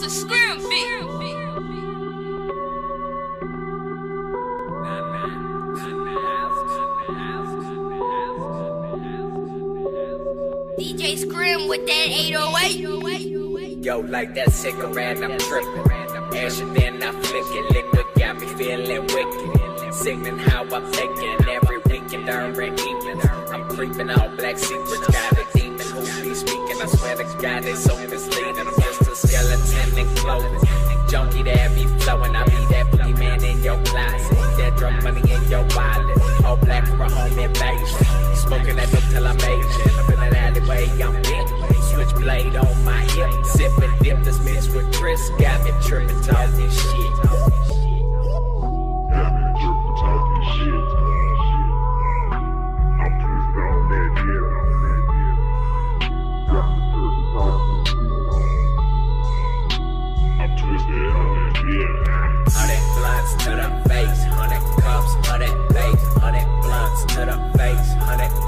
This a scrim beat. DJ Scrim with that 808. Yo, like that cigarette, I'm trippin'. Ash and then I flick it. Liquid got me feeling wicked. Signaling how I'm thinking every weekend during evenings. I'm creeping all black secrets. Got a demon who be speaking. I swear to God, it's so Junkie that be flowing. I be that boogeyman in your closet. That drug money in your wallet. All black for a home invasion. Smoking that dope till I'm Asian. Up in that alleyway, I'm bent. Switchblade on my hip. Sipping dip that's mixed with Chris. Got me tripping, talking shit. Hundred blunts to the face, hundred cups, hundred face, hundred blunts to the face, hundred